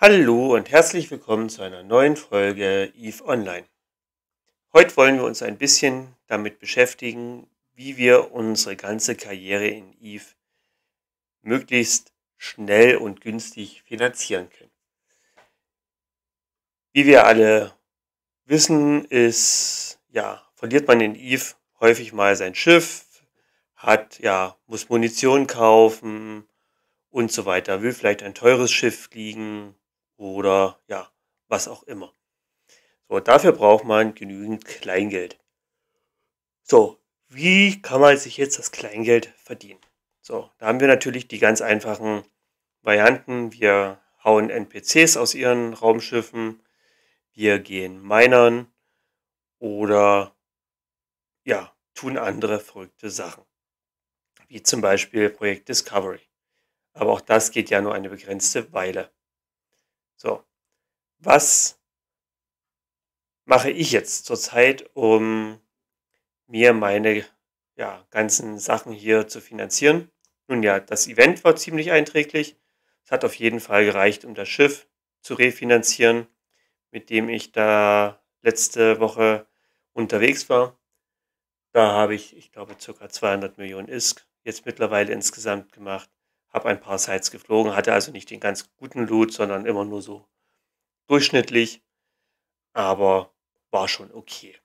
Hallo und herzlich willkommen zu einer neuen Folge Eve Online. Heute wollen wir uns ein bisschen damit beschäftigen, wie wir unsere ganze Karriere in Eve möglichst schnell und günstig finanzieren können. Wie wir alle wissen, ist, ja, verliert man in Eve häufig mal sein Schiff, hat, ja, muss Munition kaufen und so weiter, will vielleicht ein teures Schiff fliegen oder ja, was auch immer. So, dafür braucht man genügend Kleingeld. So, wie kann man sich jetzt das Kleingeld verdienen? So, da haben wir natürlich die ganz einfachen Varianten. Wir hauen NPCs aus ihren Raumschiffen, wir gehen minern oder ja, tun andere verrückte Sachen. Wie zum Beispiel Projekt Discovery. Aber auch das geht ja nur eine begrenzte Weile. So, was mache ich jetzt zurzeit, um mir meine ja, ganzen Sachen hier zu finanzieren? Nun ja, das Event war ziemlich einträglich. Es hat auf jeden Fall gereicht, um das Schiff zu refinanzieren, mit dem ich da letzte Woche unterwegs war. Da habe ich, ich glaube, ca. 200 Millionen ISK jetzt mittlerweile insgesamt gemacht habe ein paar Sites geflogen, hatte also nicht den ganz guten Loot, sondern immer nur so durchschnittlich, aber war schon okay.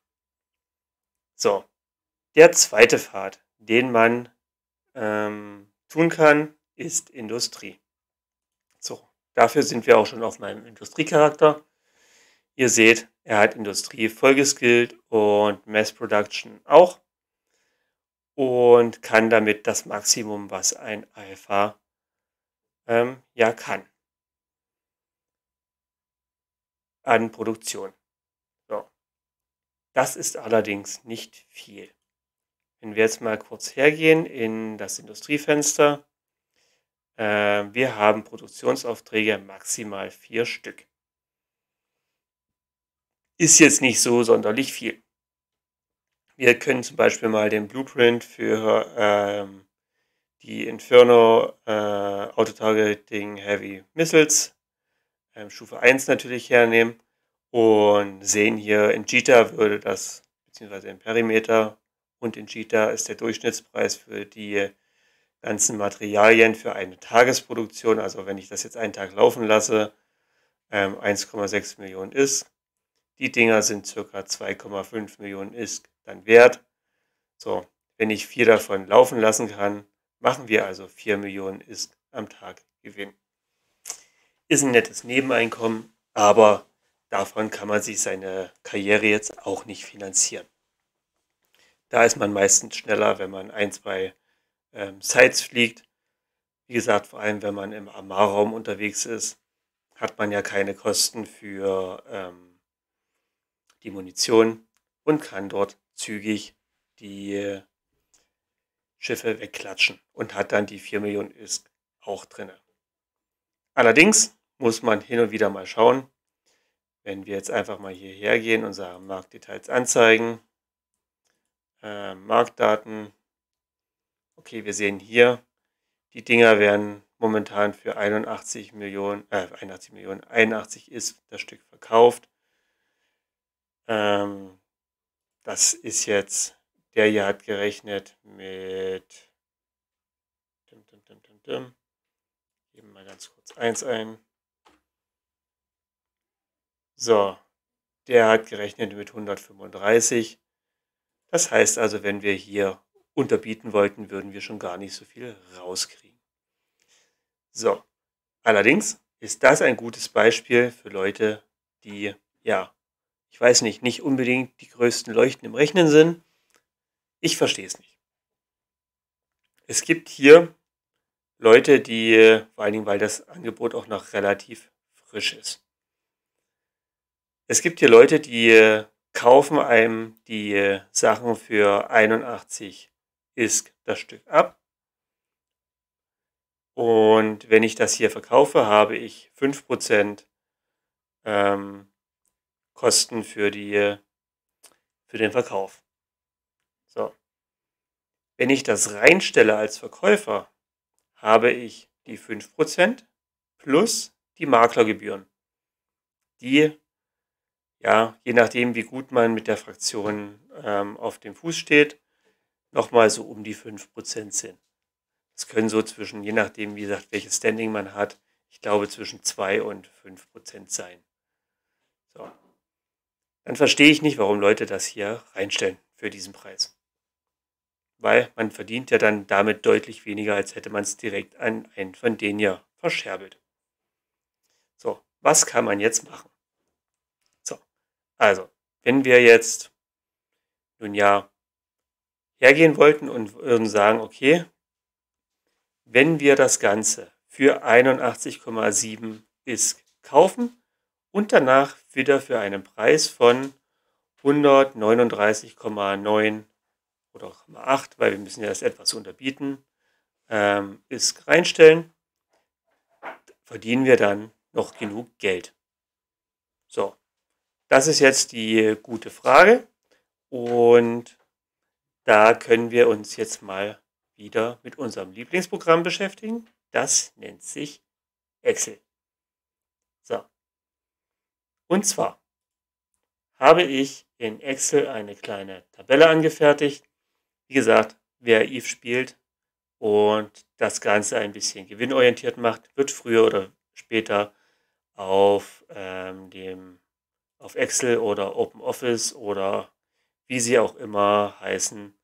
So, der zweite Pfad, den man ähm, tun kann, ist Industrie. So, dafür sind wir auch schon auf meinem Industriecharakter. Ihr seht, er hat Industrie vollgeskillt und Mass Production auch und kann damit das Maximum, was ein Alpha ähm, ja kann, an Produktion. So. Das ist allerdings nicht viel. Wenn wir jetzt mal kurz hergehen in das Industriefenster, äh, wir haben Produktionsaufträge maximal vier Stück. Ist jetzt nicht so sonderlich viel. Wir können zum Beispiel mal den Blueprint für ähm, die Inferno äh, Auto-Targeting Heavy Missiles, ähm, Stufe 1 natürlich hernehmen und sehen hier in JITA würde das, beziehungsweise im Perimeter und in JITA ist der Durchschnittspreis für die ganzen Materialien für eine Tagesproduktion, also wenn ich das jetzt einen Tag laufen lasse, ähm, 1,6 Millionen ist. Die Dinger sind circa 2,5 Millionen ist dann wert. So, wenn ich vier davon laufen lassen kann, machen wir also 4 Millionen ist am Tag Gewinn. Ist ein nettes Nebeneinkommen, aber davon kann man sich seine Karriere jetzt auch nicht finanzieren. Da ist man meistens schneller, wenn man ein, zwei ähm, Sites fliegt. Wie gesagt, vor allem wenn man im Amar-Raum unterwegs ist, hat man ja keine Kosten für ähm, die Munition und kann dort zügig die Schiffe wegklatschen und hat dann die 4 Millionen ISK auch drin. Allerdings muss man hin und wieder mal schauen, wenn wir jetzt einfach mal hierher gehen und sagen Marktdetails anzeigen, äh, Marktdaten. Okay, wir sehen hier, die Dinger werden momentan für 81 Millionen, äh, 81 Millionen, 81 ist das Stück verkauft. Ähm, das ist jetzt, der hier hat gerechnet mit, dim, dim, dim, dim, dim. geben mal ganz kurz 1 ein. So, der hat gerechnet mit 135. Das heißt also, wenn wir hier unterbieten wollten, würden wir schon gar nicht so viel rauskriegen. So, allerdings ist das ein gutes Beispiel für Leute, die ja ich weiß nicht, nicht unbedingt die größten Leuchten im Rechnen sind. Ich verstehe es nicht. Es gibt hier Leute, die, vor allen Dingen, weil das Angebot auch noch relativ frisch ist. Es gibt hier Leute, die kaufen einem die Sachen für 81 ISK das Stück ab. Und wenn ich das hier verkaufe, habe ich 5% ähm, Kosten für, die, für den Verkauf. So. Wenn ich das reinstelle als Verkäufer, habe ich die 5% plus die Maklergebühren, die ja, je nachdem, wie gut man mit der Fraktion ähm, auf dem Fuß steht, nochmal so um die 5% sind. Das können so zwischen, je nachdem, wie gesagt, welches Standing man hat, ich glaube zwischen 2 und 5% sein. So. Dann verstehe ich nicht, warum Leute das hier reinstellen für diesen Preis. Weil man verdient ja dann damit deutlich weniger, als hätte man es direkt an einen von denen ja verscherbelt. So, was kann man jetzt machen? Also, wenn wir jetzt nun ja hergehen wollten und würden sagen, okay, wenn wir das Ganze für 81,7 ISK kaufen und danach wieder für einen Preis von 139,9 oder 8, weil wir müssen ja das etwas unterbieten, ähm, ISK reinstellen, verdienen wir dann noch genug Geld. So, das ist jetzt die gute Frage und da können wir uns jetzt mal wieder mit unserem Lieblingsprogramm beschäftigen. Das nennt sich Excel. So. Und zwar habe ich in Excel eine kleine Tabelle angefertigt. Wie gesagt, wer Eve spielt und das Ganze ein bisschen gewinnorientiert macht, wird früher oder später auf ähm, dem auf Excel oder OpenOffice oder wie sie auch immer heißen,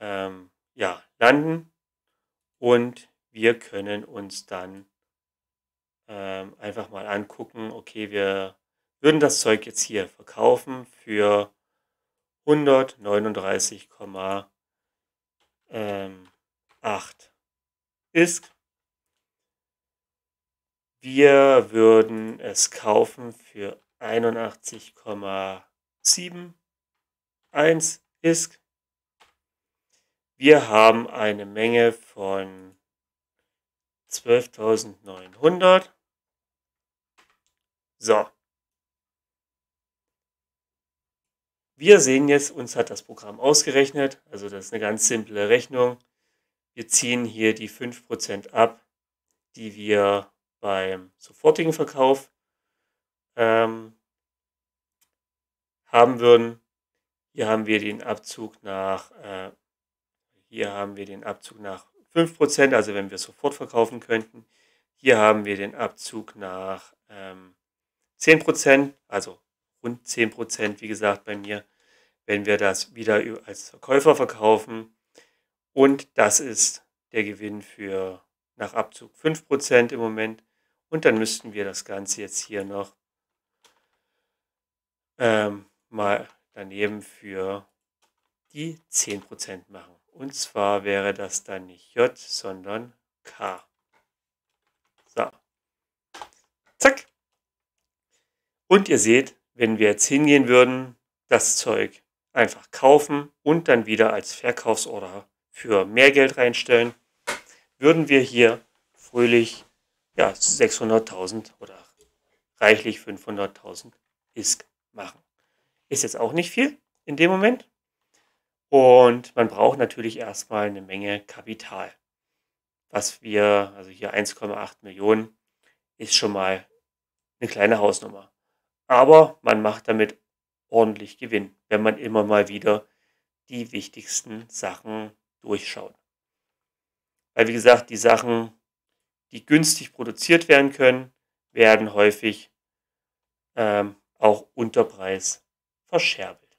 ähm, ja, landen. Und wir können uns dann ähm, einfach mal angucken, okay, wir würden das Zeug jetzt hier verkaufen für 139,8 ähm, ist. Wir würden es kaufen für 81,71 ist. Wir haben eine Menge von 12.900. So. Wir sehen jetzt, uns hat das Programm ausgerechnet. Also das ist eine ganz simple Rechnung. Wir ziehen hier die 5% ab, die wir beim sofortigen Verkauf ähm, haben würden. Hier haben wir den Abzug nach, äh, hier haben wir den Abzug nach 5%, also wenn wir sofort verkaufen könnten. Hier haben wir den Abzug nach ähm, 10%, also rund 10%, wie gesagt, bei mir, wenn wir das wieder als Verkäufer verkaufen. Und das ist der Gewinn für nach Abzug 5% im Moment. Und dann müssten wir das Ganze jetzt hier noch ähm, mal daneben für die 10% machen. Und zwar wäre das dann nicht J, sondern K. So. Zack. Und ihr seht, wenn wir jetzt hingehen würden, das Zeug einfach kaufen und dann wieder als Verkaufsorder für mehr Geld reinstellen, würden wir hier fröhlich ja, 600.000 oder reichlich 500.000 ISK machen. Ist jetzt auch nicht viel in dem Moment. Und man braucht natürlich erstmal eine Menge Kapital. Was wir, also hier 1,8 Millionen, ist schon mal eine kleine Hausnummer. Aber man macht damit ordentlich Gewinn, wenn man immer mal wieder die wichtigsten Sachen durchschaut. Weil wie gesagt, die Sachen, die günstig produziert werden können, werden häufig ähm, auch unter Preis verscherbelt.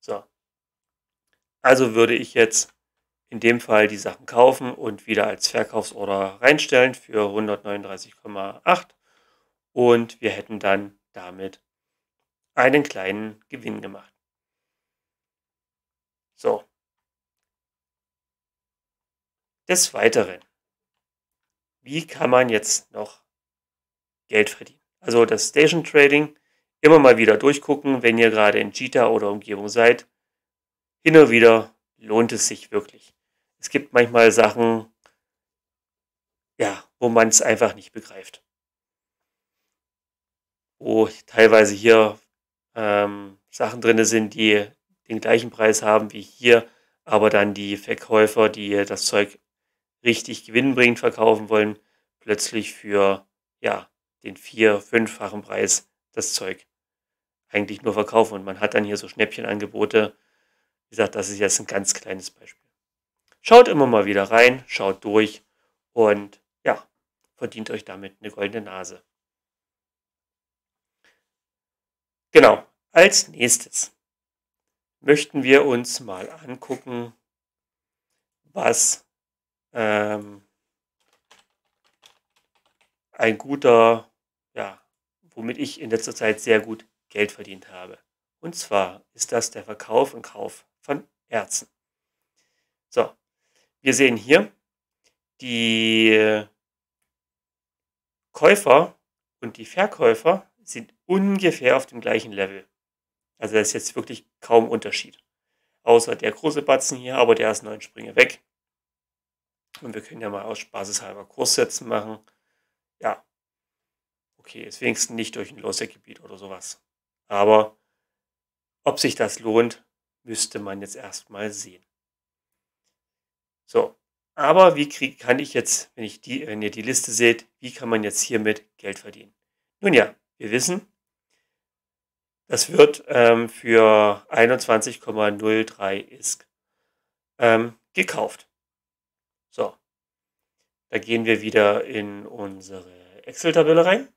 So. Also würde ich jetzt in dem Fall die Sachen kaufen und wieder als Verkaufsorder reinstellen für 139,8 und wir hätten dann damit einen kleinen Gewinn gemacht. So. Des Weiteren, wie kann man jetzt noch Geld verdienen? Also das Station Trading immer mal wieder durchgucken, wenn ihr gerade in Jita oder Umgebung seid. Hin und wieder lohnt es sich wirklich. Es gibt manchmal Sachen, ja, wo man es einfach nicht begreift. Wo teilweise hier ähm, Sachen drin sind, die den gleichen Preis haben wie hier, aber dann die Verkäufer, die das Zeug richtig gewinnbringend verkaufen wollen, plötzlich für ja den vier-, fünffachen Preis das Zeug eigentlich nur verkaufen. Und man hat dann hier so Schnäppchenangebote. Wie gesagt, das ist jetzt ein ganz kleines Beispiel. Schaut immer mal wieder rein, schaut durch und ja, verdient euch damit eine goldene Nase. Genau, als nächstes möchten wir uns mal angucken, was ähm, ein guter, ja, womit ich in letzter Zeit sehr gut Geld verdient habe. Und zwar ist das der Verkauf und Kauf von Erzen. So, wir sehen hier die Käufer und die Verkäufer sind ungefähr auf dem gleichen Level. Also da ist jetzt wirklich kaum Unterschied. Außer der große Batzen hier, aber der ist neun Sprünge weg. Und wir können ja mal aus spaßeshalber Kurssätzen machen. Ja, okay, ist wenigstens nicht durch ein Lossegebiet oder sowas. Aber ob sich das lohnt, müsste man jetzt erstmal sehen. So, aber wie krieg, kann ich jetzt, wenn, ich die, wenn ihr die Liste seht, wie kann man jetzt hiermit Geld verdienen? Nun ja, wir wissen, das wird ähm, für 21,03 ISK ähm, gekauft. So, da gehen wir wieder in unsere Excel-Tabelle rein.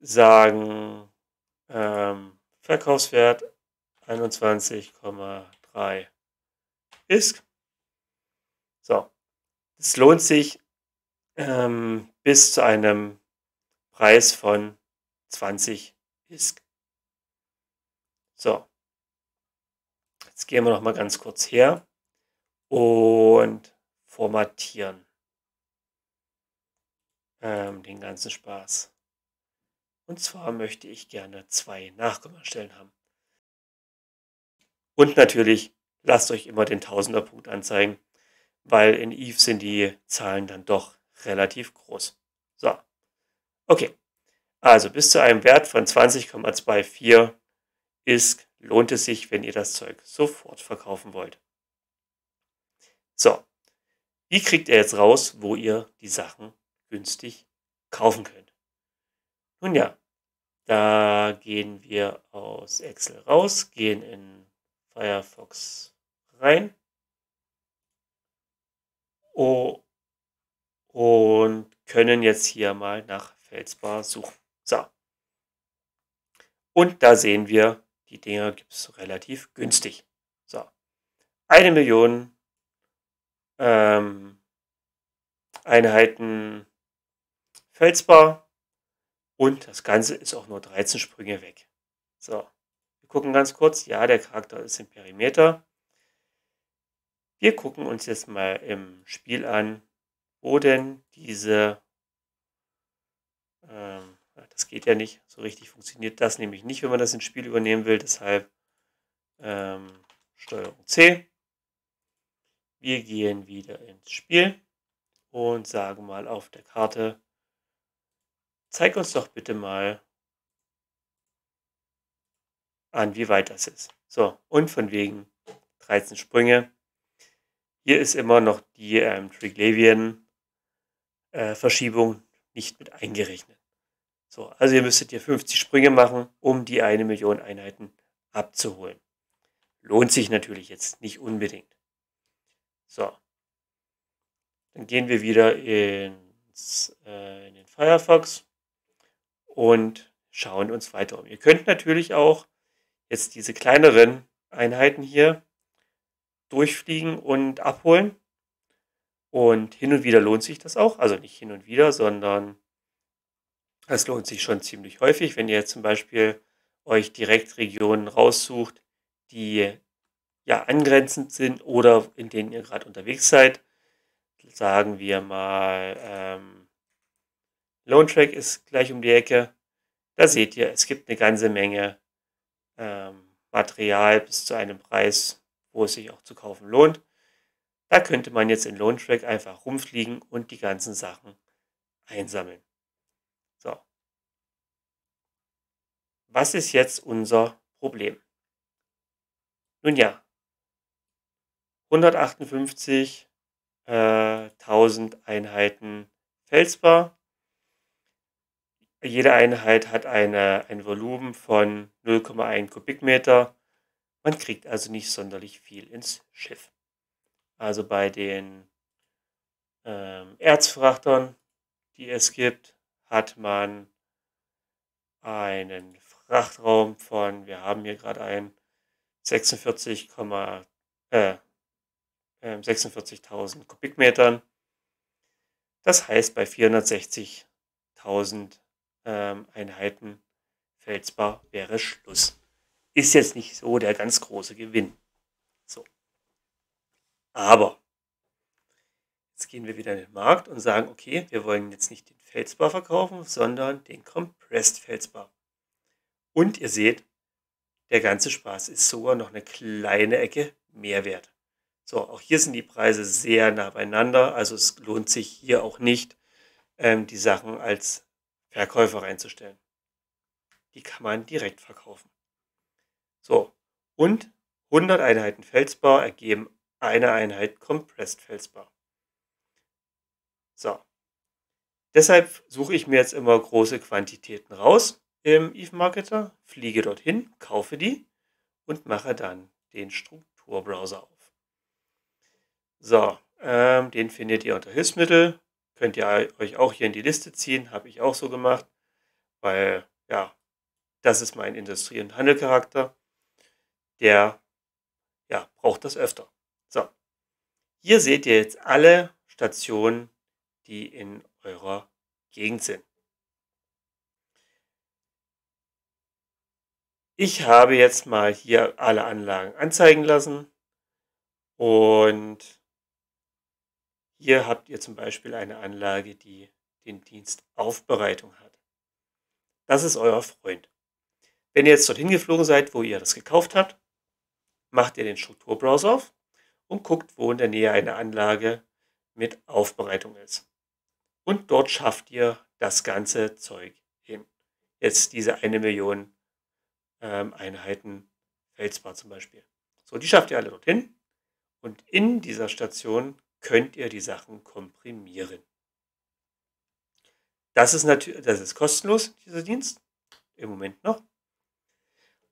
Sagen ähm, Verkaufswert 21,3 ISK. So, es lohnt sich ähm, bis zu einem Preis von 20 ISK. So, jetzt gehen wir noch mal ganz kurz her und formatieren ähm, den ganzen Spaß. Und zwar möchte ich gerne zwei Nachkommastellen haben. Und natürlich lasst euch immer den Tausenderpunkt anzeigen, weil in Eve sind die Zahlen dann doch relativ groß. So, okay. Also bis zu einem Wert von 20,24 ist, lohnt es sich, wenn ihr das Zeug sofort verkaufen wollt. So, wie kriegt ihr jetzt raus, wo ihr die Sachen günstig kaufen könnt? Nun ja, da gehen wir aus Excel raus, gehen in Firefox rein oh, und können jetzt hier mal nach Felsbar suchen. So. Und da sehen wir, die Dinger gibt es relativ günstig. So. Eine Million ähm, Einheiten Felsbar und das Ganze ist auch nur 13 Sprünge weg. So, wir gucken ganz kurz. Ja, der Charakter ist im Perimeter. Wir gucken uns jetzt mal im Spiel an, wo denn diese ähm, das geht ja nicht. So richtig funktioniert das nämlich nicht, wenn man das ins Spiel übernehmen will. Deshalb ähm, Steuerung C. Wir gehen wieder ins Spiel und sagen mal auf der Karte, zeig uns doch bitte mal an, wie weit das ist. So, und von wegen 13 Sprünge. Hier ist immer noch die ähm, Triglavian-Verschiebung äh, nicht mit eingerechnet. So, also ihr müsstet hier 50 Sprünge machen, um die eine Million Einheiten abzuholen. Lohnt sich natürlich jetzt nicht unbedingt. So, dann gehen wir wieder ins, äh, in den Firefox und schauen uns weiter um. Ihr könnt natürlich auch jetzt diese kleineren Einheiten hier durchfliegen und abholen. Und hin und wieder lohnt sich das auch. Also nicht hin und wieder, sondern das lohnt sich schon ziemlich häufig, wenn ihr zum Beispiel euch direkt Regionen raussucht, die ja angrenzend sind oder in denen ihr gerade unterwegs seid. Sagen wir mal, ähm, Lone Track ist gleich um die Ecke. Da seht ihr, es gibt eine ganze Menge ähm, Material bis zu einem Preis, wo es sich auch zu kaufen lohnt. Da könnte man jetzt in Lone Track einfach rumfliegen und die ganzen Sachen einsammeln. So. Was ist jetzt unser Problem? Nun ja, 158.000 äh, Einheiten Felsbar. Jede Einheit hat eine, ein Volumen von 0,1 Kubikmeter. Man kriegt also nicht sonderlich viel ins Schiff. Also bei den ähm, Erzfrachtern, die es gibt, hat man einen Frachtraum von, wir haben hier gerade einen 46, äh, 46.000 ähm, Kubikmetern. Das heißt, bei 460.000 ähm, Einheiten Felsbar wäre Schluss. Ist jetzt nicht so der ganz große Gewinn. So. Aber jetzt gehen wir wieder in den Markt und sagen, okay, wir wollen jetzt nicht den Felsbar verkaufen, sondern den Compressed Felsbar. Und ihr seht, der ganze Spaß ist sogar noch eine kleine Ecke Mehrwert. So, auch hier sind die Preise sehr nah beieinander. Also es lohnt sich hier auch nicht, ähm, die Sachen als Verkäufer reinzustellen. Die kann man direkt verkaufen. So, und 100 Einheiten Felsbau ergeben eine Einheit Compressed Felsbau. So, deshalb suche ich mir jetzt immer große Quantitäten raus im Eve Marketer, fliege dorthin, kaufe die und mache dann den Strukturbrowser auf. So, ähm, den findet ihr unter Hilfsmittel. Könnt ihr euch auch hier in die Liste ziehen, habe ich auch so gemacht, weil ja, das ist mein Industrie- und Handelcharakter. Der ja, braucht das öfter. So, hier seht ihr jetzt alle Stationen, die in eurer Gegend sind. Ich habe jetzt mal hier alle Anlagen anzeigen lassen und hier habt ihr zum Beispiel eine Anlage, die den Dienst Aufbereitung hat. Das ist euer Freund. Wenn ihr jetzt dorthin geflogen seid, wo ihr das gekauft habt, macht ihr den Strukturbrowser auf und guckt, wo in der Nähe eine Anlage mit Aufbereitung ist. Und dort schafft ihr das ganze Zeug hin. Jetzt diese eine Million ähm, Einheiten Felsbar zum Beispiel. So, die schafft ihr alle dorthin. Und in dieser Station könnt ihr die Sachen komprimieren. Das ist natürlich, das ist kostenlos, dieser Dienst. Im Moment noch.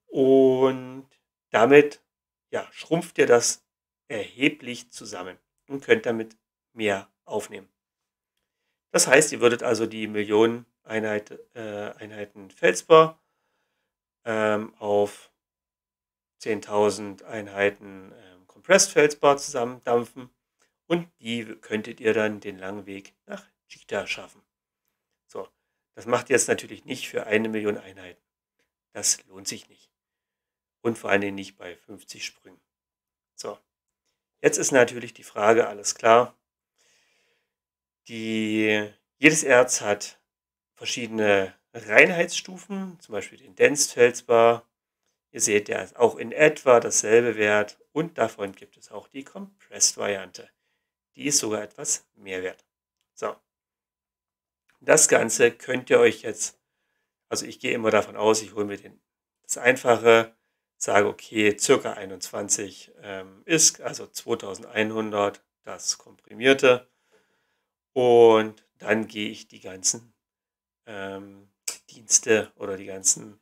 Und damit ja, schrumpft ihr das erheblich zusammen und könnt damit mehr aufnehmen. Das heißt, ihr würdet also die Millionen Einheit, äh, Einheiten Felsbar ähm, auf 10.000 Einheiten ähm, Compressed Felsbar zusammendampfen und die könntet ihr dann den langen Weg nach Cheetah schaffen. So, das macht ihr jetzt natürlich nicht für eine Million Einheiten. Das lohnt sich nicht. Und vor allen Dingen nicht bei 50 Sprüngen. So, jetzt ist natürlich die Frage, alles klar. Die, jedes Erz hat verschiedene Reinheitsstufen, zum Beispiel den Dense Felsbar. Ihr seht, der ist auch in etwa dasselbe Wert und davon gibt es auch die Compressed-Variante. Die ist sogar etwas mehr wert. So. Das Ganze könnt ihr euch jetzt, also ich gehe immer davon aus, ich hole mir den, das Einfache, sage, okay, circa 21 ähm, ist, also 2100 das komprimierte. Und dann gehe ich die ganzen ähm, Dienste oder die ganzen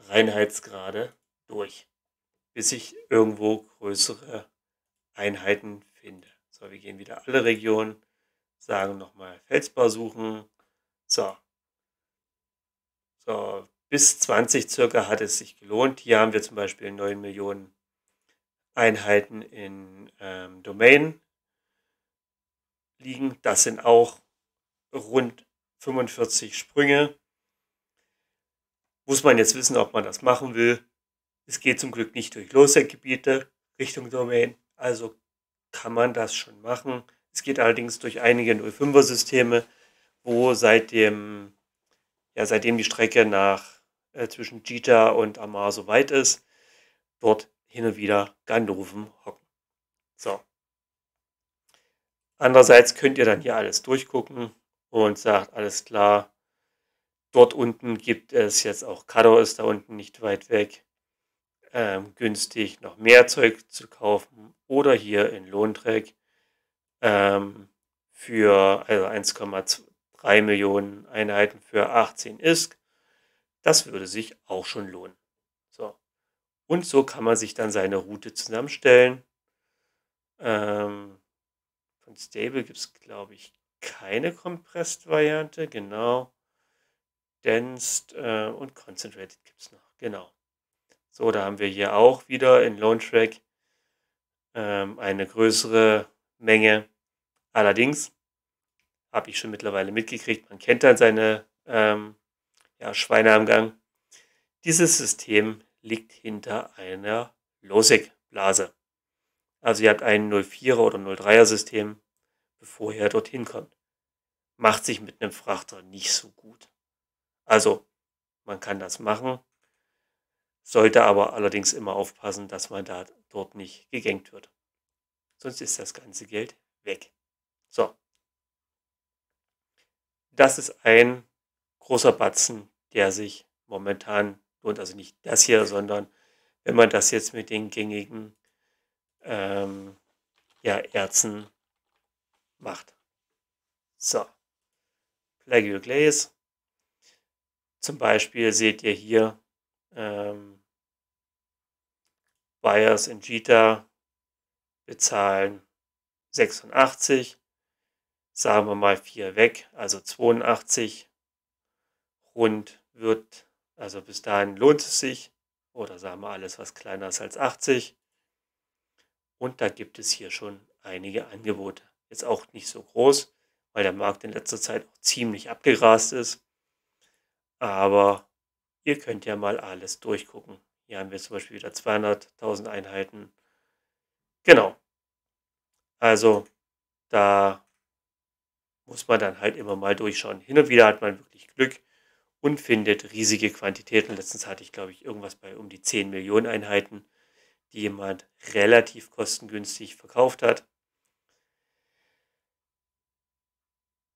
Reinheitsgrade durch, bis ich irgendwo größere Einheiten finde. So, wir gehen wieder alle Regionen, sagen nochmal Felsbau suchen. So. So, bis 20 circa hat es sich gelohnt. Hier haben wir zum Beispiel 9 Millionen Einheiten in ähm, Domain liegen. Das sind auch rund 45 Sprünge. Muss man jetzt wissen, ob man das machen will. Es geht zum Glück nicht durch Losec-Gebiete Richtung Domain. Also kann man das schon machen. Es geht allerdings durch einige 05er Systeme, wo seitdem, ja, seitdem die Strecke nach äh, zwischen Gita und Amar so weit ist, dort hin und wieder Ganoven hocken. So. Andererseits könnt ihr dann hier alles durchgucken und sagt, alles klar, dort unten gibt es jetzt auch Kado ist da unten nicht weit weg ähm, günstig noch mehr Zeug zu kaufen oder hier in Lohnträg ähm, für also 1,3 Millionen Einheiten für 18 ISK. Das würde sich auch schon lohnen. So. Und so kann man sich dann seine Route zusammenstellen. Ähm, von Stable gibt es, glaube ich, keine Compressed-Variante. Genau. Densed äh, und Concentrated gibt es noch. Genau. So, da haben wir hier auch wieder in Lone Track ähm, eine größere Menge. Allerdings habe ich schon mittlerweile mitgekriegt, man kennt dann seine ähm, ja, Schweine am Gang. Dieses System liegt hinter einer Losec-Blase. Also ihr habt ein 04er oder 03er System, bevor ihr dorthin kommt. Macht sich mit einem Frachter nicht so gut. Also, man kann das machen, sollte aber allerdings immer aufpassen, dass man da dort nicht gegenkt wird. Sonst ist das ganze Geld weg. So. Das ist ein großer Batzen, der sich momentan lohnt. Also nicht das hier, sondern wenn man das jetzt mit den gängigen ähm, ja, Erzen macht. So. Plagial Glaze. Zum Beispiel seht ihr hier ähm, Buyers in Jita bezahlen 86, sagen wir mal 4 weg, also 82. Rund wird, also bis dahin lohnt es sich, oder sagen wir alles, was kleiner ist als 80. Und da gibt es hier schon einige Angebote. Jetzt auch nicht so groß, weil der Markt in letzter Zeit auch ziemlich abgegrast ist. Aber ihr könnt ja mal alles durchgucken. Hier haben wir zum Beispiel wieder 200.000 Einheiten. Genau. Also da muss man dann halt immer mal durchschauen. Hin und wieder hat man wirklich Glück und findet riesige Quantitäten. Letztens hatte ich, glaube ich, irgendwas bei um die 10 Millionen Einheiten, die jemand relativ kostengünstig verkauft hat.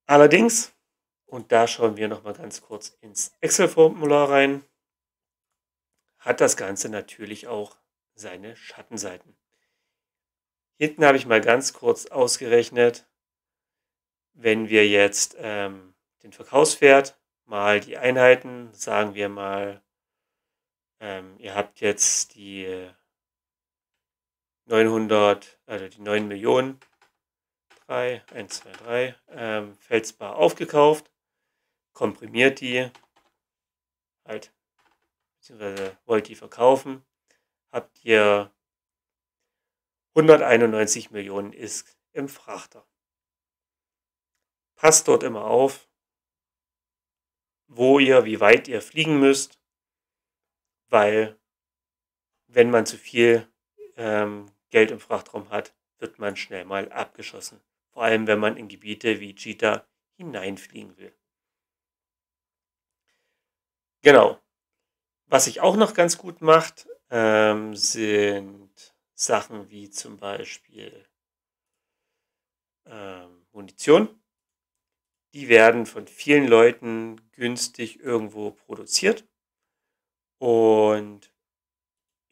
Allerdings, und da schauen wir nochmal ganz kurz ins Excel-Formular rein, hat das Ganze natürlich auch seine Schattenseiten. Hinten habe ich mal ganz kurz ausgerechnet, wenn wir jetzt ähm, den Verkaufswert mal die Einheiten, sagen wir mal, ähm, ihr habt jetzt die 900, also die 9 Millionen, 3, 1, 2, 3, ähm, Feldspar aufgekauft, komprimiert die, halt beziehungsweise wollt die verkaufen, habt ihr 191 Millionen ist im Frachter. Passt dort immer auf, wo ihr, wie weit ihr fliegen müsst, weil wenn man zu viel ähm, Geld im Frachtraum hat, wird man schnell mal abgeschossen. Vor allem, wenn man in Gebiete wie Cheetah hineinfliegen will. Genau. Was sich auch noch ganz gut macht, ähm, sind Sachen wie zum Beispiel ähm, Munition. Die werden von vielen Leuten günstig irgendwo produziert. Und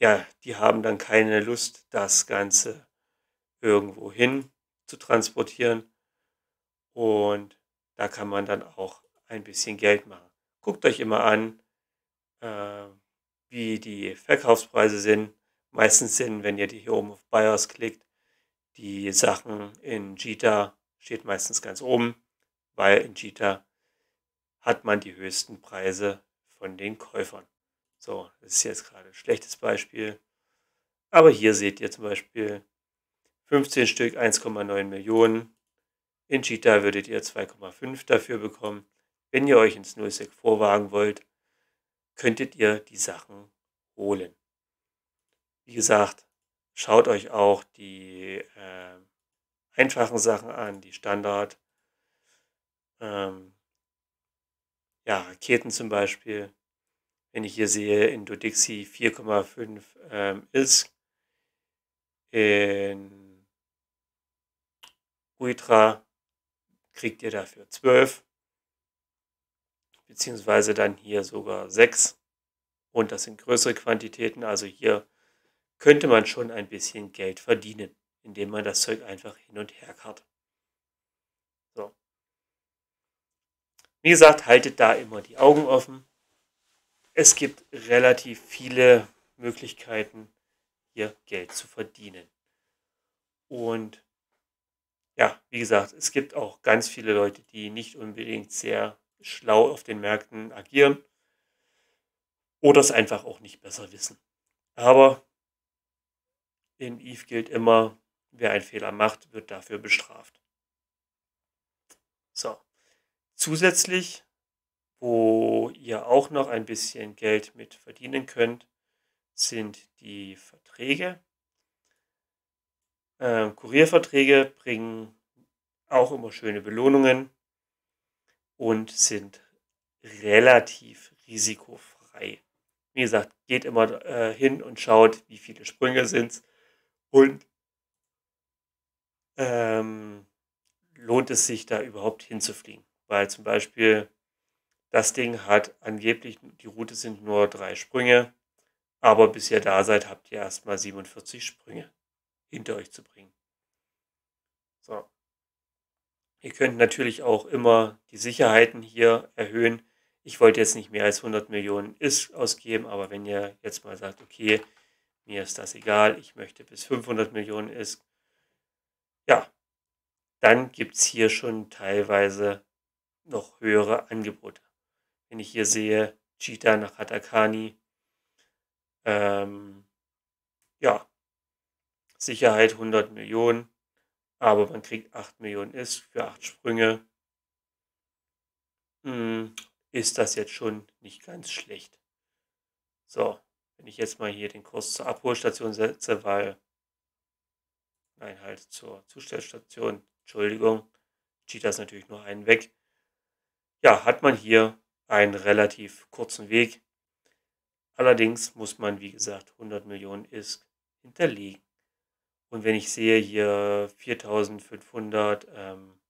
ja, die haben dann keine Lust, das Ganze irgendwo hin zu transportieren. Und da kann man dann auch ein bisschen Geld machen. Guckt euch immer an, äh, wie die Verkaufspreise sind. Meistens sind, wenn ihr hier oben auf Buyers klickt, die Sachen in Jita steht meistens ganz oben, weil in Jita hat man die höchsten Preise von den Käufern. So, das ist jetzt gerade ein schlechtes Beispiel. Aber hier seht ihr zum Beispiel 15 Stück 1,9 Millionen. In Jita würdet ihr 2,5 dafür bekommen. Wenn ihr euch ins Nullsec vorwagen wollt, könntet ihr die Sachen holen. Wie gesagt, schaut euch auch die äh, einfachen Sachen an, die Standard. Ähm, ja, Raketen zum Beispiel. Wenn ich hier sehe, in Dodixi 4,5 ähm, ist, in Ultra kriegt ihr dafür 12 beziehungsweise dann hier sogar 6. Und das sind größere Quantitäten, also hier könnte man schon ein bisschen Geld verdienen, indem man das Zeug einfach hin und her karrt. Wie gesagt, haltet da immer die Augen offen. Es gibt relativ viele Möglichkeiten, hier Geld zu verdienen. Und ja, wie gesagt, es gibt auch ganz viele Leute, die nicht unbedingt sehr schlau auf den Märkten agieren oder es einfach auch nicht besser wissen. Aber in Eve gilt immer, wer einen Fehler macht, wird dafür bestraft. So. Zusätzlich, wo ihr auch noch ein bisschen Geld mit verdienen könnt, sind die Verträge. Ähm, Kurierverträge bringen auch immer schöne Belohnungen und sind relativ risikofrei. Wie gesagt, geht immer äh, hin und schaut, wie viele Sprünge sind und ähm, lohnt es sich da überhaupt hinzufliegen. Weil zum Beispiel das Ding hat angeblich, die Route sind nur drei Sprünge, aber bis ihr da seid, habt ihr erstmal 47 Sprünge hinter euch zu bringen. So. Ihr könnt natürlich auch immer die Sicherheiten hier erhöhen. Ich wollte jetzt nicht mehr als 100 Millionen ist ausgeben, aber wenn ihr jetzt mal sagt, okay, mir ist das egal, ich möchte bis 500 Millionen ist, ja, dann gibt es hier schon teilweise noch höhere Angebote. Wenn ich hier sehe, Cheetah nach Hatakani, ähm, ja, Sicherheit 100 Millionen, aber man kriegt 8 Millionen ist für 8 Sprünge. Hm, ist das jetzt schon nicht ganz schlecht. So, wenn ich jetzt mal hier den Kurs zur Abholstation setze, weil, nein, halt zur Zustellstation, Entschuldigung, Cheetah ist natürlich nur einen weg. Ja, hat man hier einen relativ kurzen Weg. Allerdings muss man, wie gesagt, 100 Millionen ISK hinterlegen. Und wenn ich sehe hier 4500 ähm,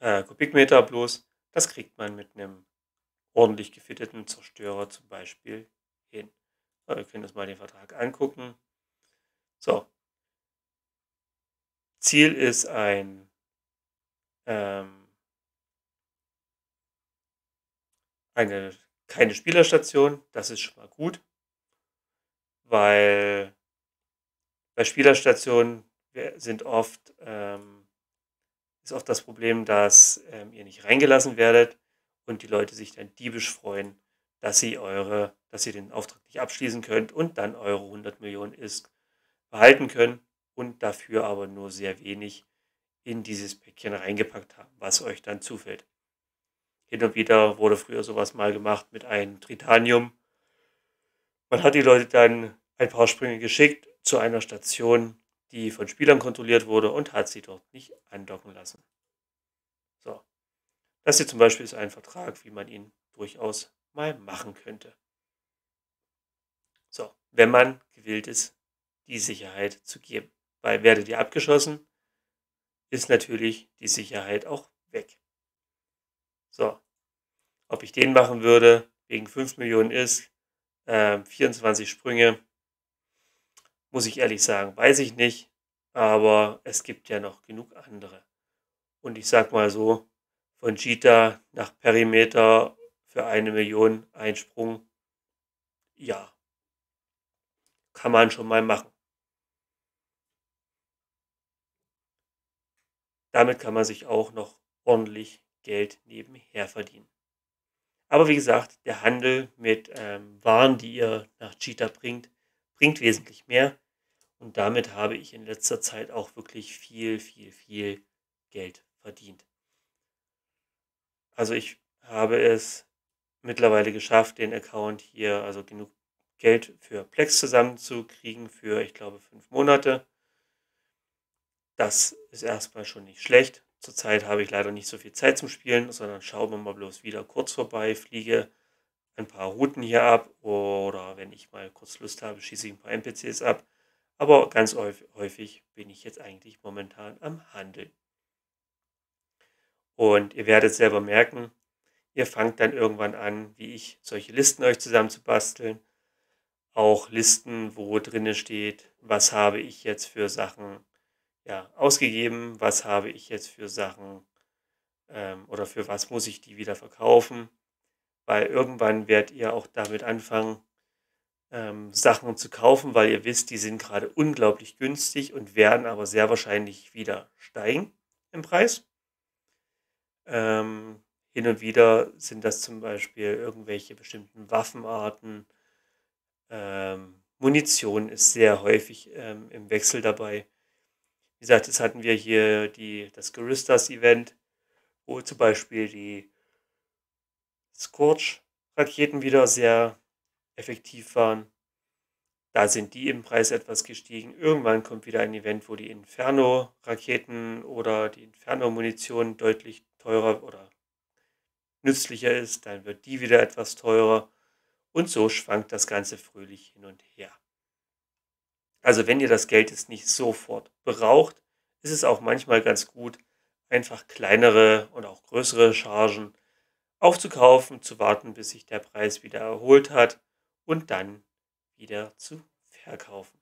äh, Kubikmeter bloß, das kriegt man mit einem ordentlich gefitteten Zerstörer zum Beispiel hin. So, wir können uns mal den Vertrag angucken. So. Ziel ist ein ähm, eine keine Spielerstation, das ist schon mal gut, weil bei Spielerstationen sind oft, ähm, ist oft das Problem, dass ähm, ihr nicht reingelassen werdet und die Leute sich dann diebisch freuen, dass sie eure, dass ihr den Auftrag nicht abschließen könnt und dann eure 100 Millionen ISK behalten können und dafür aber nur sehr wenig in dieses Päckchen reingepackt haben, was euch dann zufällt. Hin und wieder wurde früher sowas mal gemacht mit einem Tritanium. Man hat die Leute dann ein paar Sprünge geschickt zu einer Station, die von Spielern kontrolliert wurde und hat sie dort nicht andocken lassen. So. Das hier zum Beispiel ist ein Vertrag, wie man ihn durchaus mal machen könnte. So, wenn man gewillt ist, die Sicherheit zu geben. Weil werdet ihr abgeschossen, ist natürlich die Sicherheit auch weg. So, ob ich den machen würde, wegen 5 Millionen ist, äh, 24 Sprünge, muss ich ehrlich sagen, weiß ich nicht. Aber es gibt ja noch genug andere. Und ich sag mal so, von Cheetah nach Perimeter für eine Million Einsprung, ja, kann man schon mal machen. Damit kann man sich auch noch ordentlich Geld nebenher verdienen. Aber wie gesagt, der Handel mit ähm, Waren, die ihr nach Cheetah bringt, bringt wesentlich mehr. Und damit habe ich in letzter Zeit auch wirklich viel, viel, viel Geld verdient. Also ich habe es mittlerweile geschafft, den Account hier, also genug Geld für Plex zusammenzukriegen für, ich glaube, fünf Monate. Das ist erstmal schon nicht schlecht. Zurzeit habe ich leider nicht so viel Zeit zum Spielen, sondern schaue mir mal bloß wieder kurz vorbei, fliege ein paar Routen hier ab oder wenn ich mal kurz Lust habe, schieße ich ein paar NPCs ab. Aber ganz häufig bin ich jetzt eigentlich momentan am Handeln. Und ihr werdet selber merken, ihr fangt dann irgendwann an, wie ich, solche Listen euch zusammenzubasteln. Auch Listen, wo drinne steht, was habe ich jetzt für Sachen ja, ausgegeben, was habe ich jetzt für Sachen ähm, oder oder für was muss ich die wieder verkaufen, weil irgendwann werdet ihr auch damit anfangen, ähm, Sachen zu kaufen, weil ihr wisst, die sind gerade unglaublich günstig und werden aber sehr wahrscheinlich wieder steigen im Preis. Ähm, hin und wieder sind das zum Beispiel irgendwelche bestimmten Waffenarten. Ähm, Munition ist sehr häufig ähm, im Wechsel dabei. Wie gesagt, jetzt hatten wir hier die, das Guristas-Event, wo zum Beispiel die Scorch-Raketen wieder sehr effektiv waren. Da sind die im Preis etwas gestiegen. Irgendwann kommt wieder ein Event, wo die Inferno-Raketen oder die Inferno-Munition deutlich teurer oder nützlicher ist. Dann wird die wieder etwas teurer. Und so schwankt das Ganze fröhlich hin und her. Also wenn ihr das Geld jetzt nicht sofort braucht, ist es auch manchmal ganz gut, einfach kleinere und auch größere Chargen aufzukaufen, zu warten, bis sich der Preis wieder erholt hat und dann wieder zu verkaufen.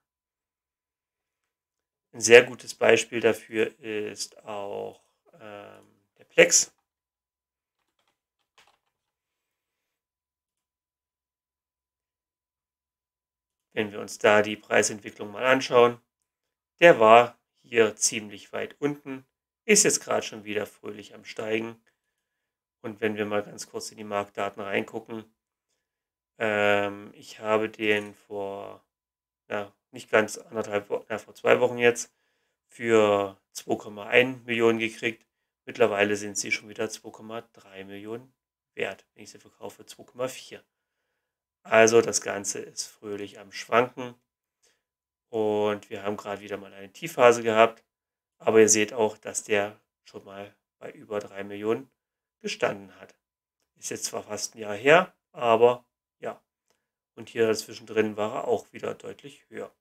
Ein sehr gutes Beispiel dafür ist auch ähm, der Plex. Wenn wir uns da die Preisentwicklung mal anschauen, der war hier ziemlich weit unten, ist jetzt gerade schon wieder fröhlich am Steigen. Und wenn wir mal ganz kurz in die Marktdaten reingucken, ähm, ich habe den vor, ja, nicht ganz anderthalb Wochen, ja, vor zwei Wochen jetzt für 2,1 Millionen gekriegt. Mittlerweile sind sie schon wieder 2,3 Millionen wert, wenn ich sie verkaufe, 2,4. Also das Ganze ist fröhlich am Schwanken. Und wir haben gerade wieder mal eine Tiefphase gehabt. Aber ihr seht auch, dass der schon mal bei über 3 Millionen gestanden hat. Ist jetzt zwar fast ein Jahr her, aber ja. Und hier zwischendrin war er auch wieder deutlich höher.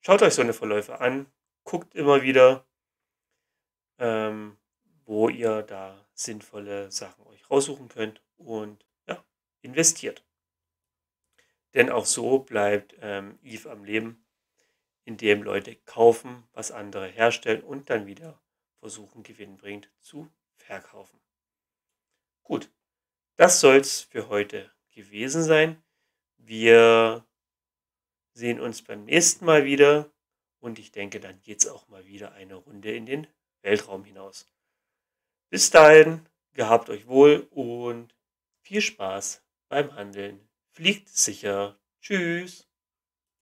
Schaut euch so eine Verläufe an, guckt immer wieder, ähm, wo ihr da sinnvolle Sachen euch raussuchen könnt und ja, investiert. Denn auch so bleibt ähm, Eve am Leben, indem Leute kaufen, was andere herstellen und dann wieder versuchen, gewinnbringend zu verkaufen. Gut, das soll es für heute gewesen sein. Wir sehen uns beim nächsten Mal wieder und ich denke, dann geht es auch mal wieder eine Runde in den Weltraum hinaus. Bis dahin, gehabt euch wohl und viel Spaß beim Handeln. Fliegt sicher. Tschüss.